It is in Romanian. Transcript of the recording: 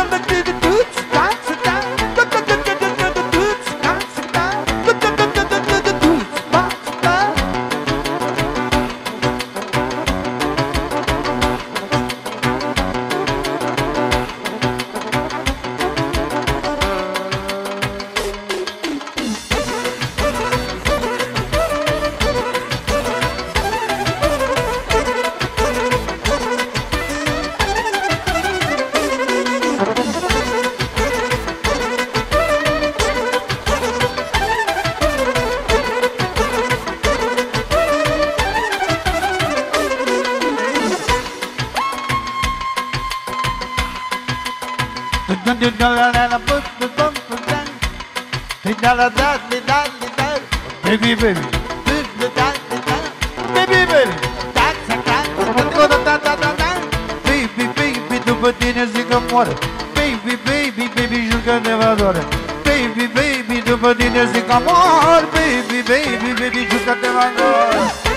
of the Baby, baby. Baby, baby. Baby, baby, după tine zic că moară Baby, baby, baby, jur că te va doare Baby, baby, după tine zic că mor Baby, baby, baby, jur că te va doare